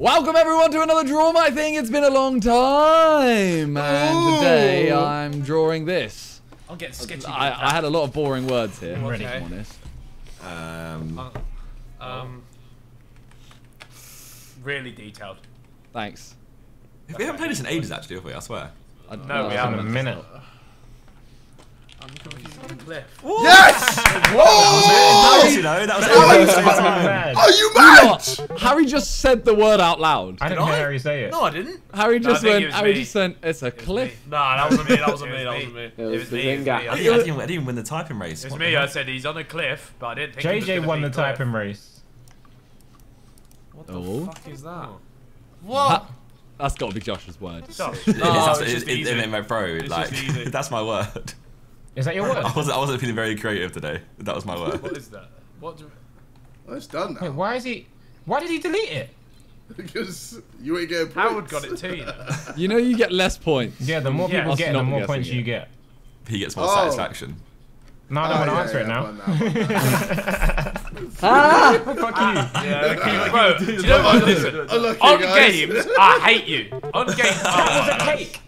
Welcome everyone to another draw my thing. It's been a long time. And today I'm drawing this. I'm getting sketchy. I, I had a lot of boring words here, I'm ready. if I'm honest. Um, um, really detailed. Thanks. we haven't played this in ages, actually, have we? I swear. I, No, we In haven't. A minute. I'm confusing Cliff. Yes! That was, you know, that was I'm ages mad. Are you What? mad? Harry just said the word out loud. I didn't Did hear Harry say it. No, I didn't. Harry just think it went. Harry me. just went. It's a It cliff. me. Nah, that wasn't me. That wasn't me. That wasn't me. It It was was me. It was me. I I didn't, I, didn't- didn't, I didn't win the typing race. It's What me. I said he's on a cliff, but I didn't think. JJ won the typing race. What the Oh. fuck is that? What? That's got to be Josh's word. Josh. It's, No, that's- it's it- just it- easy. it in my bro. It's Like, that's my word. Is that your word? I wasn't, I wasn't feeling very creative today. That was my word. is that? What? Do... Oh, it's done Wait, why is he? Why did he delete it? Because you ain't getting points. Howard got it too. You know. You know you get less points. Yeah, the more Yeah. people Us get, the more points it. you get. He gets more Oh. satisfaction. No, I Oh, don't want to yeah, answer yeah, it now. but now, but Ah! Fuck you. Yeah, bro. Do you know what? Listen. On guys. games, I hate you. On games, That was oh, a cake.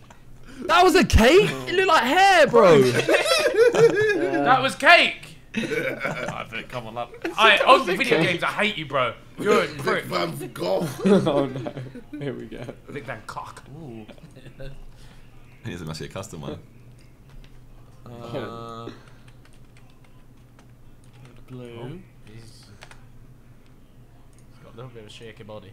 That was a cake. It looked like hair, bro. that was cake. I think, come on, love. I, on video games, I hate you, bro. You're a prick. Big man for golf. oh no. Here we go. Big man cock. Ooh. He must be a custom one. Uh, blue. He's, he's got a little bit of a shaky body.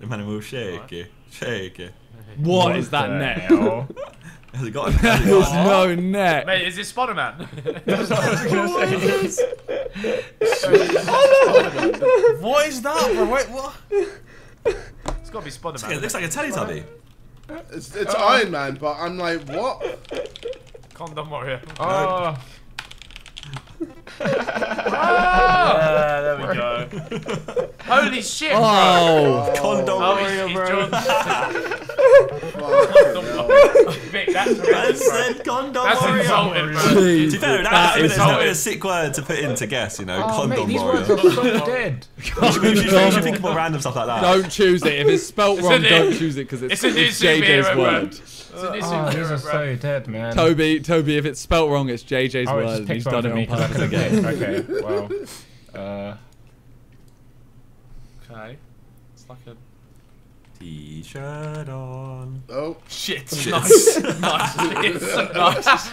The man will shake it. Shake it. What is that the neck? Has he got a neck? got- There's no neck. Mate, is this Spider Man? That's what I was gonna say. what is that, bro? Wait, what? It's got to be Spider Man. It looks like a Teletubby. It's, it's Iron Man, but I'm like, what? Condom Warrior. Oh, Ah, there we go. Holy shit, bro. Oh. Condom Oh, warrior, he's, he's bro. drawn. Fucking hell. Vic, that's I said condom That's warrior. insulting, bro. To Jeez. be fair, that, That that is is not a sick word to put in to guess, you know, oh mate, condom these warrior. words are so dead. You should, you should- you should think about random stuff like that. Don't choose it. If it's spelt It's wrong, a don't choose it because it's, It's a it's JJ's word. word. It's Oh, these are so dead, man. Toby, Toby, if it's spelt wrong, it's JJ's Oh, word. just and picked He's done it me on 'cause purpose again. Okay, well, uh, Okay. It's like a. T-shirt on. Oh, Shit. Shit. Nice. nice. nice.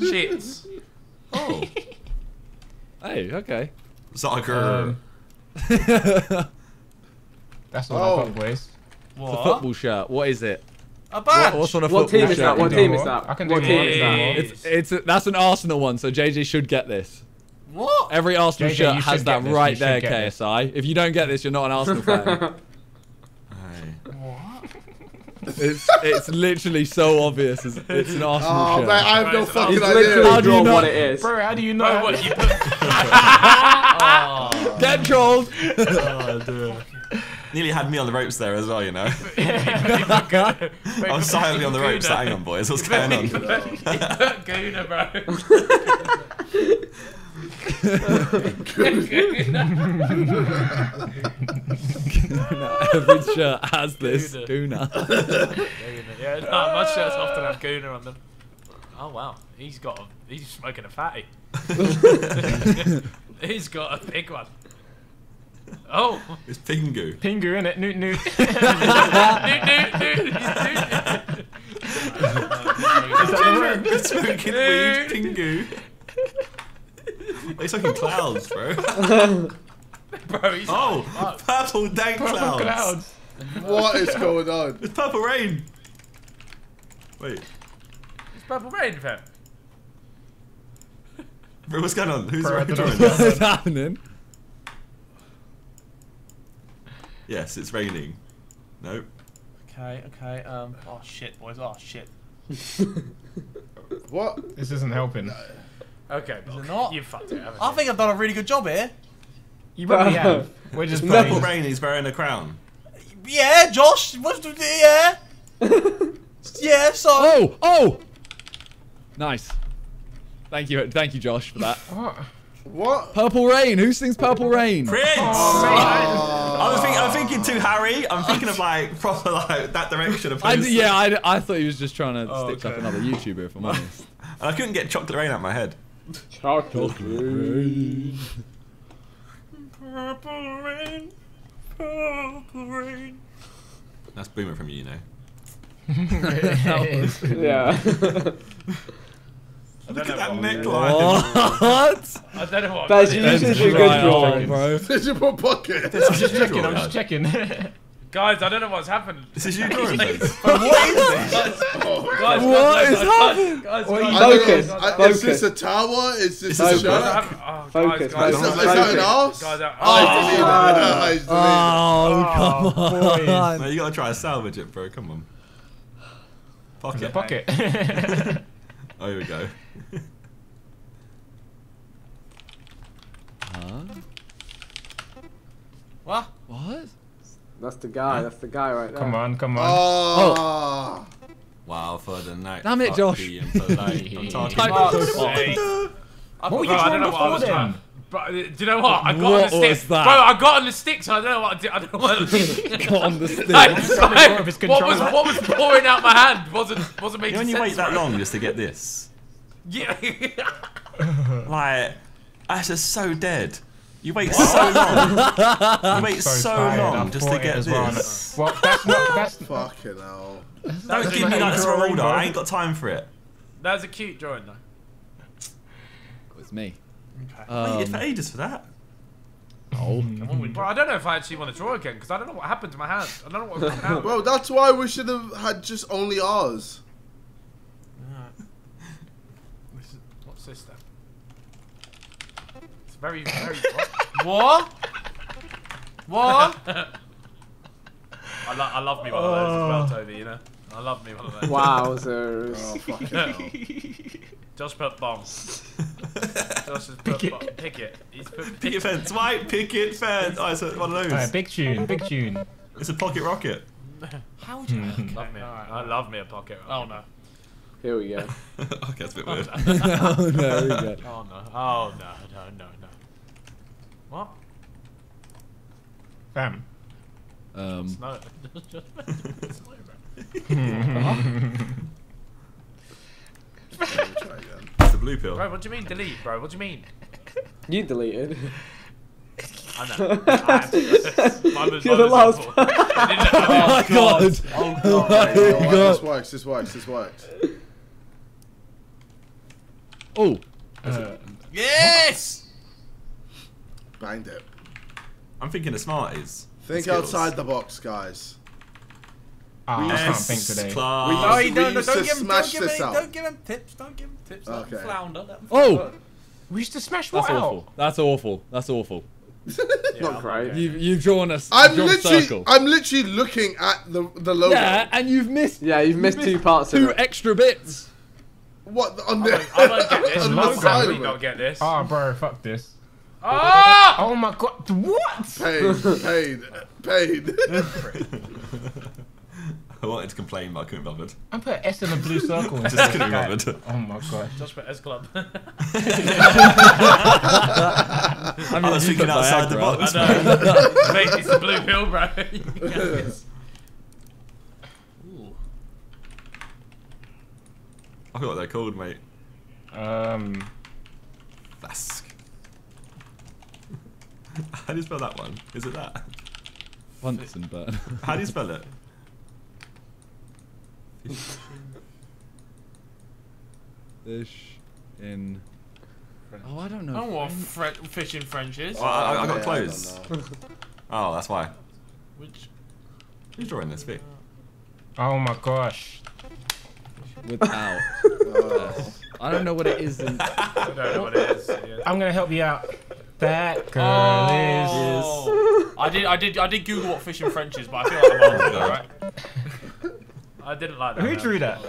Shit. Oh, Hey, okay. soccer. um, that's all Oh. I've got, boys. The What? football shirt. What is it? A What, badge. what's on a What football team is that? What team is that? I can do What team is that? It's it's a, that's an Arsenal one, so JJ should get this. What? Every Arsenal JJ, shirt has that this, right you there, get this. KSI. If you don't get this, you're not an Arsenal fan. Hey. it's it's literally so obvious. It's, it's an Arsenal oh shirt. man, I have no Right, fucking idea. literally How do you know- what it is. Bro, how do you know? Bro, what you put? oh. Get trolled. Oh, dear. Nearly had me on the ropes there as well, you know. I I was silently on the ropes. Hang on, boys. What's going on? Guna, bro. Every shirt has this. Guna. Guna. yeah, no, my shirts often have Guna on them. Oh wow, he's got a, he's smoking a fatty. he's got a big one. Oh, It's Pingu. Pingu in it, newt newt. dude, dude, dude, It's smoking weed, Pingu. It's like in clouds, bro. bro, he's Oh, purple dank Purple clouds. clouds. What is going on? It's purple rain. Wait, it's purple rain, fam. bro, what's going on? Who's Bro, I the don't know. What's happening? Yes, it's raining. Nope. Okay, okay. Um. Oh shit, boys. Oh shit. What? This isn't helping. Okay, Is it not? You fucked it. haven't I you? think I've done a really good job here. You probably have. We're just Purple rain. is wearing a crown. Yeah, Josh. What? do- Yeah. yeah. So. Oh, oh. Nice. Thank you, thank you, Josh, for that. What? What? Purple Rain. Who sings Purple Rain? Prince. Oh, mate, I- Harry. I'm thinking of like proper like that direction. I, Opposed yeah, I, I thought he was just trying to Oh, stitch up another YouTuber, if I'm honest. And I couldn't get chocolate rain out of my head. Chocolate. rain. Purple rain, purple rain. That's boomer from you, you know. Yeah. Look at that neckline. What? I don't know what. Bez, that you is. usually do a good on, drawing. bro. Visible pocket. This is Just checking. I'm just checking. Guys, I don't know what's happened. This is you drawing, Bez. Guys, Oh, guys, What guys, is happening? Guys, What guys, are I guys. Focus, Is this a tower? Is this Focus. a guys, I shirt? haven't- oh, Focus, guys, Is guys, that, focus. is that an arse? guys, I- Oh, he's deleted it. Oh, come boys. on. No, you gotta try to salvage it, bro. Come on. The Pocket. pocket. Oh, here we go. Huh? What? What? That's the guy. That's the guy right there. come on, come on. Oh. Wow, for the night. Damn it, Josh. being polite. I'm talking Type about- of- Hey. what were you Bro, I drawing don't know what I was then? trying. But uh, do you know what? I got What on the was stick. that? Bro, I got on the stick, so I don't know what I did. I don't know what I did. Got on the stick. Like, like, draw with his what was what was pouring out my hand wasn't wasn't You making know when you sense. wait that long just to get this? Yeah. Like, that's just so dead. You wait so long. You wait so, tired. long I just to get as well. this. Well, that's not. That's Fucking hell. Don't That's give me how that you for a older. rainbow. I ain't got time for it. that was a cute drawing though. It's me. I waited for Um, ages for that. oh. Bro, I don't know if I actually want to draw again because I don't know what happened to my hand. I don't know what coming out. Bro, that's why we should have had just only ours. What's this then? It's very very. What? What? I, lo- I love me one of those as well, oh. Toby. You know, I love me one of those. Wowzers. Oh, fucking hell. Josh put bomb. Josh has put Picket. bomb. Picket. He's put Picket fence, white picket fence. Oh, it's a, one of those. Alright, big tune, big tune. It's a pocket rocket. How would you? Hmm. Love me. I love me a pocket. Oh, rocket. Oh no. Here we go. okay, that's a bit weird. oh, there we go. Oh no. Oh no. No. No. No. What? Fam. Um, No. Let me try again. It's a blue pill. Bro, what do you mean delete, bro? What do you mean? You deleted. I know. I- mine was- You're the last simple. I didn't oh my god. Oh Oh god. my Oh, this works, this works, this works. Oh. Uh, Yes. Banged it. I'm thinking of Smarties. Think Skills. outside the box, guys. ah, I can't think today. class. We No, used- you don't, we used don't to give him, smash don't give this him, out. don't give him tips, don't give him tips. Let him flounder. Let him Oh. flounder. We used to smash That's what awful. out? That's awful. That's awful. Not great. You've, you've drawn a, s- I'm drawn a literally, circle. I'm literally looking at the the logo. yeah, and you've missed Yeah, you've missed two parts of two extra bits. What on I the, won't- I won't get this. on the logo. We of not get this. Oh, bro, fuck this. Ah! Oh my god, what? Paid, paid, paid. I wanted to complain, but I couldn't be bothered. I put S in a blue circle. I just couldn't be bothered. Oh my god. Just put S Club. I, I mean, was you thinking put outside the box. I know. Mate, it's a blue pill, bro. You can get this. I forgot what they're called, mate. Um, Flask. How do you spell that one? Is it that? Bunsen burn. How do you spell it? Fish in. French. Oh, I don't know. I don't know what fre- fishing French is. Oh, I, I Yeah, got don't clothes. Oh, that's why. Which Who's drawing this, Vic? oh my gosh. Without. Oh. I don't know what it is. In, I don't know what it is. Yeah. I'm gonna help you out. That girl Oh. I did, I did, I did Google what fish fishing French is, but I feel like I'm on it, right? I didn't like is. that. Who drew that?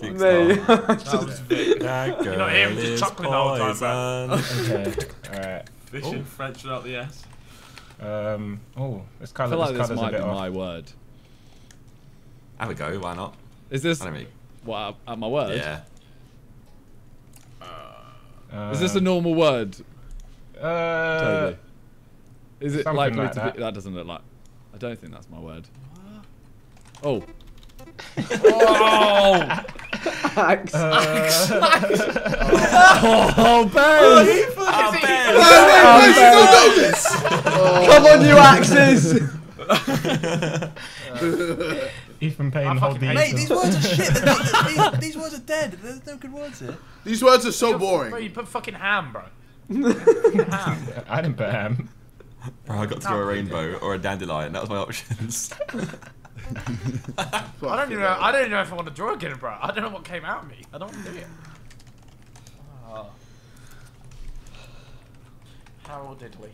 Vic Me. Star. That was Vic. That girl not hear him just is chuckling the whole time, man. poison. Okay. Alright. Fishing French without the S. Um. Oh, this I color. feel like this this a might bit be off. my word. Have a go, why not? Is this I don't mean, what at my word? yeah. Uh, Is this a normal word? Uh. Totally. Is it something likely like to that. be? That doesn't look like. I don't think that's my word. Oh. Oh! Axe. Oh, Ben! Oh, Ben! Come on, you axes! Ethan Payne, I hold fucking these. Mate, these words are shit. They're not- these, these words are dead. There's no good words here. These words are so Bro, boring. you put fucking ham, bro. Ham. I didn't put ham. Bro, I got to go a rainbow or a dandelion. That was my options. I don't even know. I don't even know if I want to draw again, bro. I don't know what came out of me. I don't want to do it. Oh. Harold Diddley.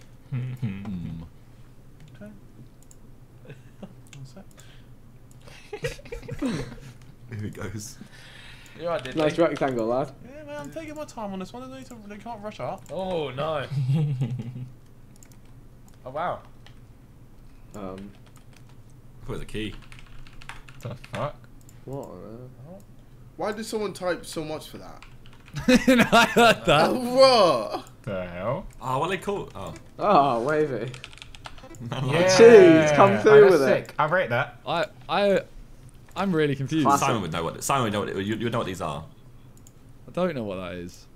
Here he goes. You alright, Diddley? nice rectangle, lad. Yeah, man, I'm taking my time on this one. I need to, they can't rush up. Oh no. oh wow. Um, Put the key. The fuck? what on Why did someone type so much for that? I heard that. What? The hell? Oh, what they call? Oh, earth? Oh, wavy. Yeah. Jeez, come through with that's it. I rate that. I, I, I'm really confused. Classic. Simon would know what. Simon would know what. You, you would know what these are. I don't know what that is.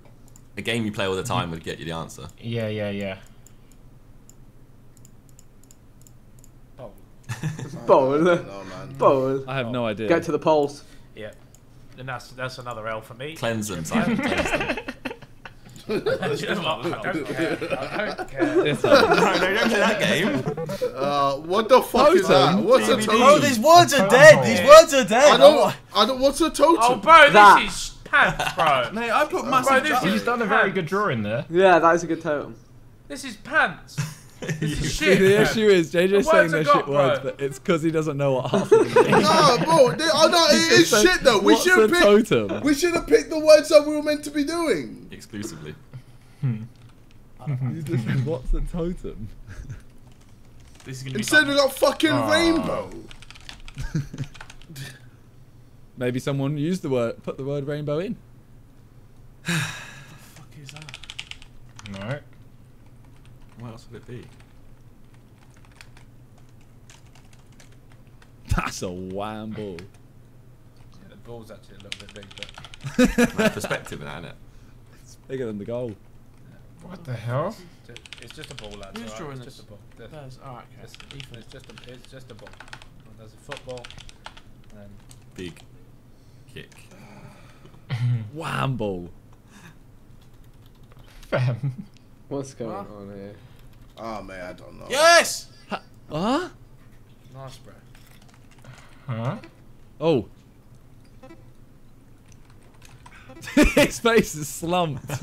A game you play all the time would get you the answer. Yeah, yeah, yeah. Oh. Bowl. No, man. Bowl. I have no idea. Get to the polls. Yeah. And that's that's another L for me. Cleanse them, Simon. Cleanse them. No, no, don't play that game. Uh, what the fuck is that? Totem? What's a totem? Oh, these words are Oh. dead. These words are dead. I don't. I don't. What's a totem? Oh, bro, That. this is pants, bro. Mate, I put Bro, massive. this is- He's done a very good drawing there. Yeah, that is a good totem. This is pants. This is See, shit. the issue is JJ's The saying words they're shit got, words, but it's because he doesn't know what half of them mean. Nah, bro. They, oh no, it is So, shit though. We should have a picked. totem? We should have picked the words that we were meant to be doing. Exclusively. He's hmm. listening, What's a totem? This is gonna. Instead, fun. we got fucking Aw. rainbow. Maybe someone used the word, put the word rainbow in. what The fuck is that? No. What else would it be? That's a whamble. Yeah, the ball's actually a little bit big, but Like perspective in that, innit? It's bigger than the goal. What the hell? ju- it's just a ball, lads. Who's alright? drawing It's this? just a ball. There's- There's, alright, okay. It's, it's just a it's just a ball. There's a football. And Big kick. Whamble. Fam. What's going Huh? on here? Oh man, I don't know. Yes. Huh? nice, bro. Huh? Oh. His face is slumped.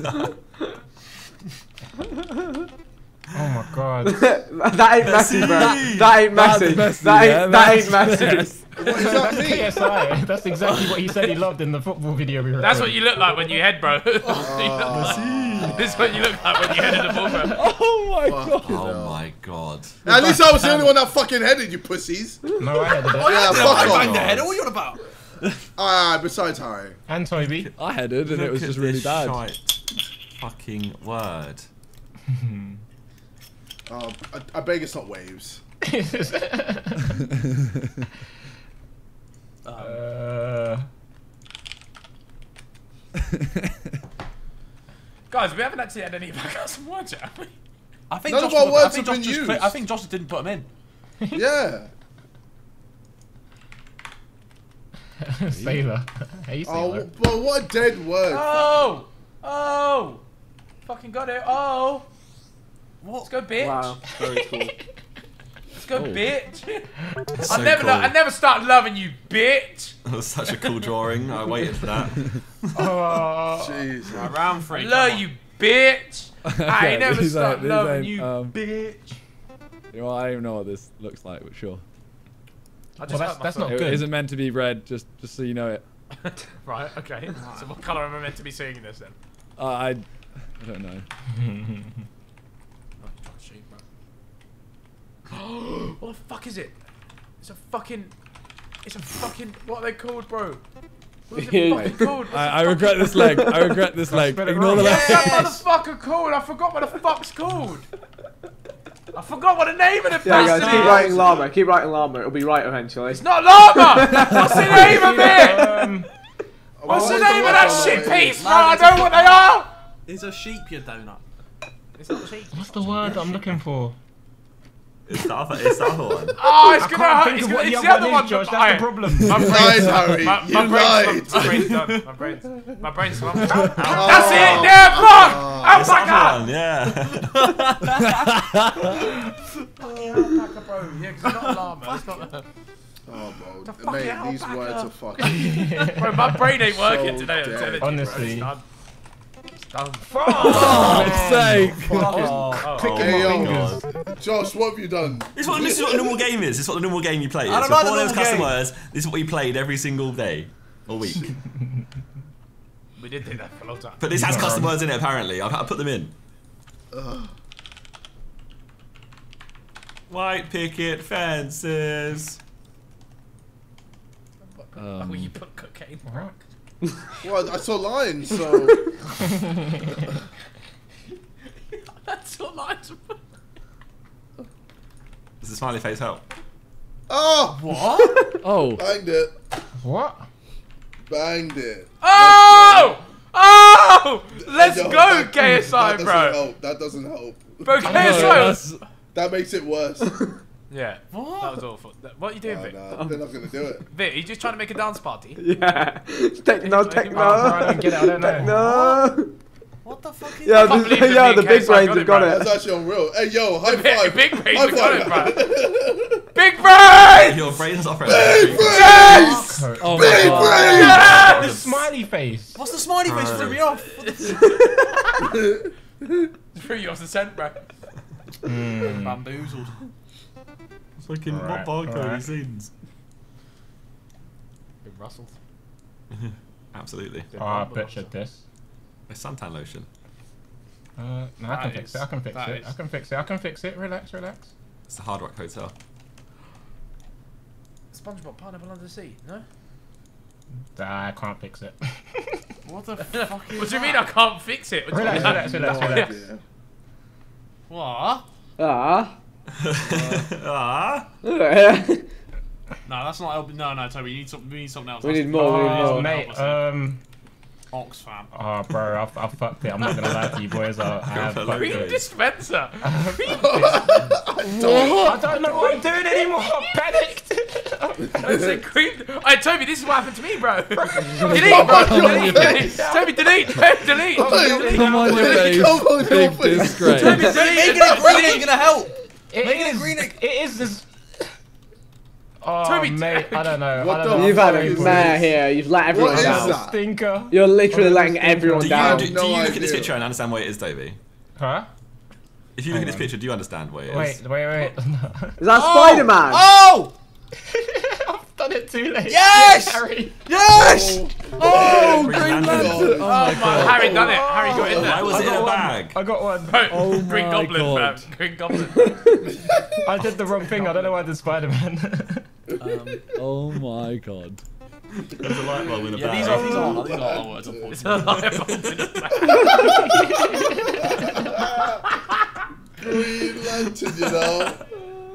Oh my god. that ain't messy, bro. That ain't That's messy. messy, that ain't, yeah, that ain't that's messy. mess. What does that That's mean? KSI. That's exactly what he said he loved in the football video we That's what you look like when you head, bro. You look like- this is what you look like when you headed the ball. Oh my god. Oh my god. At least I was the only one that fucking headed you pussies. No, I headed it. Yeah, I fuck banged off. the head. What are you on about? Ah, besides Harry. And Toby. I headed and it was just really bad. shite fucking word. Oh, I, I beg it's not waves. uh, Guys, we haven't actually had any of our custom words yet, have we? I think None Josh of our put- words I think have Josh been just. I think Josh didn't put them in. Yeah. Sailor. Hey, Oh, but what a dead word. Oh! Oh! Fucking got it. Oh! Let's go, bitch. Wow, very cool. Let's go, Oh. bitch. It's I so never, cool. I never start loving you, bitch. That was such a cool drawing. I waited for that. Oh, Jeez. Right, round I three. love you, bitch. I ain't never these start ain't- loving ain't, you, um, bitch. You know, I don't even know what this looks like, but sure. I just Well, that's- that's not It good. isn't meant to be red, just just so you know it. Right, okay. So what colour am I meant to be seeing this then? Uh, I, I don't know. I'm trying to shoot, bro. What the fuck is it? It's a fucking... It's a fucking... What are they called, bro? What is it fucking called? I, I regret this leg. I regret this leg. spell it Ignore the wrong. leg. What's that motherfucker called? I forgot what the fuck's called. I forgot what the name of the Yeah, guys, keep is. writing llama. Keep writing llama. It'll be right eventually. It's not llama! What's the name of it? Um, What's the What name of that shit piece, bro? Man, I it's know what they are! It's a sheep, you donut. It's not sheep. what's the word I'm looking for? It's the other, it's the other one. Oh, it's I gonna hurt. It's, gonna, it's the the other other one one, is, Josh. That's the problem. My brain's, lied, Harry. my, You my lied. brain's, my brain's done. My brain's, my brain's done. That's it. There, fuck. It's the Alpaca. other one, yeah. Alpaca, bro. Yeah, 'cause it's not llama. It's not. A, Oh, bro. fucking Mate, hell, these words up. are fucking. bro, my brain ain't working So today. I'm dead. telling you, bro. Honestly. It's done. It's done. Fuck's sake. Oh, Clicking Hey, my yo. fingers. Josh, what have you done? This is, what, this is what a normal game is. This is what the normal game you play is. I don't So like the those normal game. customers, this is what you played every single day or week. we did do that for a long time. But this has customers in it apparently. I've, I've put them in. White picket fences. Um, Will you put cocaine? Well, I saw lines, so. That's all I Does the smiley face help? Oh! What? oh. Banged it. What? Banged it. Oh! Oh! Let's Yo, go, that- that KSI, doesn't bro. Help. That doesn't help. Bro, oh, No, KSI. that's- That makes it worse. Yeah. What? That was awful. What are you doing, Oh, Vic? nah, they're not gonna do it. Vic, are you just trying to make a dance party? Yeah. Techno, Oh, techno. I don't get it, I don't know. Techno. What the fuck is Yeah, can't the, yeah, the big brains have got it. That's actually unreal. Hey, yo, high Big- five. big brains have got five. it, Big brain! Your brain's not Big brains! Yes! Oh Big god. brains! The smiley face. What's the smiley face threw me off? Threw you off the scent, bro. Hmm. Bamboozled. Fucking Alright, what barcode alright. he sings. Been rustled. Absolutely. Oh, I butchered this. It's suntan lotion. Uh, no, I can That fix it. I can fix that it. is- I can fix it. I can fix it. Relax, relax. It's the Hard Rock Hotel. SpongeBob Pineapple Under the Sea, no? I can't fix it. What the fuck is What do you mean I can't fix it? What do relax, relax, relax, relax. idea. What? Ah. ah. No, that's not helping. No, no, Toby, you need something. We need something else. We need more, we need more. mate, help us um, out. Oxfam. oh, bro, I, I fucked it. I'm not gonna lie to you boys. I, I have Go for fucked it. Green it. dispenser. I don't know what I'm doing anymore. I'm panicked. I said green. Hey, Toby, this is what happened to me, bro. delete, bro. Delete, delete. Toby, delete. Toby, delete. delete. Come on your face. Come on your Big face. disgrace. Toby, delete. Making it green ain't gonna help. It Making it is- green- It is this. Oh, Toby, mate, I don't know. What I the don't know. You've had a is mare here. You've let everyone What is down. that? Stinker. You're literally letting is this everyone Do you, down. do, do No you look at this picture and understand what it is, Toby? Huh? If you look at this on. picture, do you understand what it is? Wait, wait, wait. Is that oh! Spider-Man? Oh! I've done it too late. Yes! Harry. Yes! Oh. Oh, oh, Green Green Lantern. Lantern. Oh my Oh, god. Harry done it. Harry got in Why there. was I it in a one. bag? I got one. Bro, Oh Green my Goblin, God. fam. Green Goblin. I did the wrong thing. I don't know why I did Spider-Man. Oh my god. There's a light bulb in a Yeah, bag. these are these are these are our words, It's unfortunately. a light bulb in a bag. Green Lantern, you know.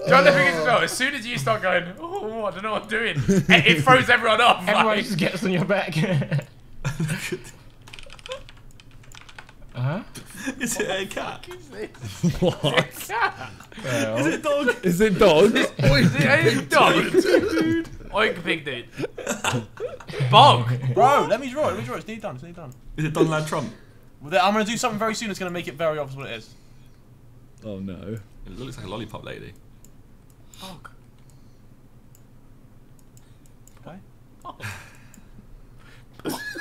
John, the thing is as well, as soon as you start going, oh, I don't know what I'm doing, it, it throws everyone off. Everyone like- just gets on your back. uh huh? Is it a cat? What? Well, oh, Is it a dog? Is it dog? Is it a dog? Oink, big dude. Bog. Bro, let me draw it. Let me draw it. It's nearly done. It's nearly done. Is it Donald Trump? Well, I'm gonna do something very soon. that's gonna make it very obvious what it is. Oh no. It looks like a lollipop lady. Bog. Okay.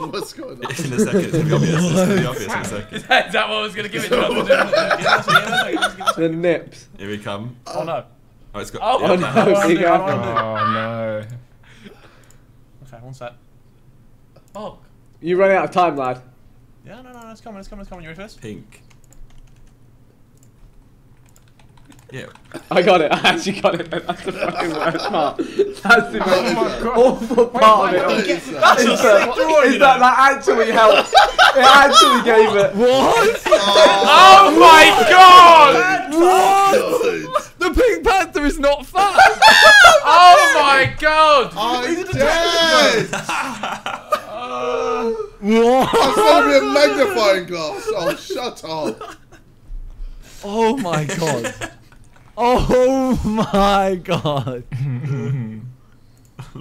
What's going on? in a second, it's gonna be obvious. It's gonna be obvious in a second. Is that what I was going to give it to him? Yeah, that's it, yeah, that's it, give us- The nips. Here we come. Oh no. Oh, it's got. Oh, yeah, Oh no. no, Oh, big no, oh no. Okay, one sec. Bog. You running out of time, lad. Yeah, no, no, no, it's coming, it's coming, it's coming. You ready for this? Pink. Yeah. I got it. I actually got it. That's the fucking worst part. That's the Oh most my God. awful part of it. What all. is Is that? that, is that, that actually helps? It actually gave it. What? Oh, oh my god! what? The Pink Panther is not fat. Oh my god! I'm dead. what? That's gonna be a magnifying glass. Oh, shut up. Oh my god. Oh my god. The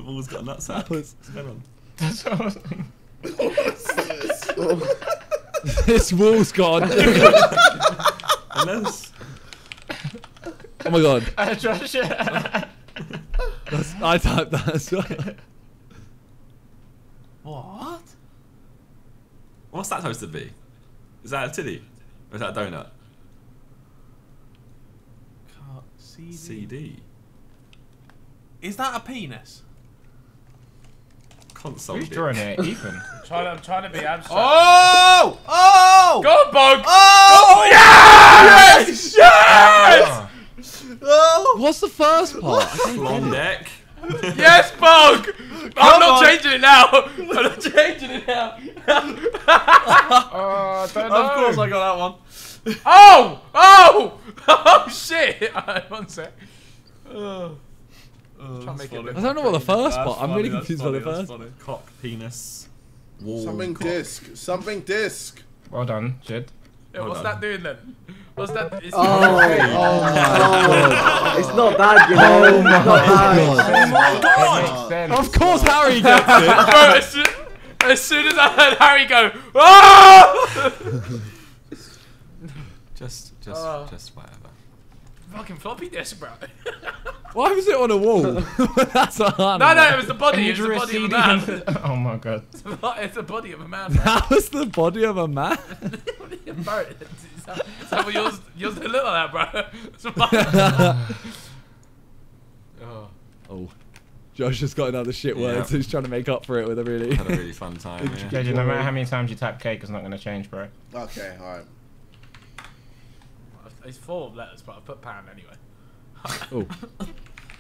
wall's got nuts out. That was- What's going on? That's what I was thinking. This wall's gone. Unless. Oh my god. Uh, Josh, That's, I typed that as well. What? What's that supposed to be? Is that a titty? Or is that a donut? CD. CD. Is that a penis? Console. Who's drawing it? Ethan. Trying to, I'm trying to be abstract. Oh! Oh! Go on, Bug! Oh! Yes! Yes! Oh. oh. What's the first part? I don't get Blonde deck. Yes, Bug! I'm not on. changing it now! I'm not changing it now! Oh, I don't know. Of course I got that one. Oh! Oh! Oh shit! Alright, one sec. Oh. Try and make it look I don't know what the first part. I'm really confused by the first. funny. Cock. Penis. Wall. Something cock. disc. Something disc. Well done, Jid. Yeah, what's Hold that doing then? What's that? It's Oh, Oh It's not that, oh you know. Oh my It's not that. god. It makes sense. Of course Harry gets it. Bro, as, soon, as soon as I heard Harry go, oh! Just, just, Oh. just whatever. Fucking floppy disk, bro. Why was it on a wall? That's a hand. No, no, it was the body. It was the a body of a man. Oh my god. It's the body of a man. That was the body of a man. bro, is that, is that what yours, yours didn't look like that, bro? It's mine. oh. oh. Josh has got another shit word, Yeah. so he's trying to make up for it with a really. Had a really fun time. Yeah. JJ, no matter how many times you tap cake, it's not going to change, bro. Okay, alright. It's full of letters, but I put pound anyway. Oh.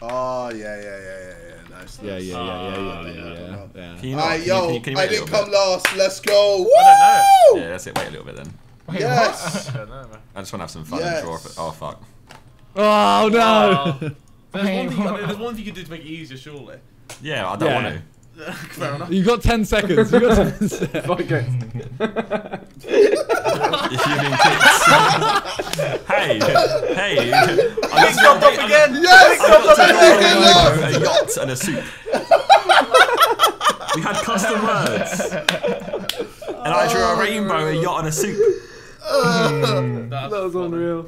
Oh, yeah, yeah, yeah, yeah, yeah. Nice. Yeah, nice. yeah, yeah, yeah, yeah, oh, yeah, yeah, yeah. yeah. Can you not? Alright, yo, can you- can you I didn't come bit? last. Let's go. I Woo! Yeah, that's it. Wait a little bit then. Wait, Yes. I don't know, man. I just want to have some fun Yes. and draw. For, oh fuck. Oh no! There's, one thing, what? there's one thing you could do to make it easier, surely. Yeah, I don't Yeah. want to. Fair enough. you got 10 seconds. You got 10 seconds. Fuck it. If you mean kids. hey, hey. I He's dropped off again! Yes! I got to Yes! draw a, a yacht and a soup. we had custom words. And I drew a rainbow, a yacht, and a soup. That's That was funny. unreal.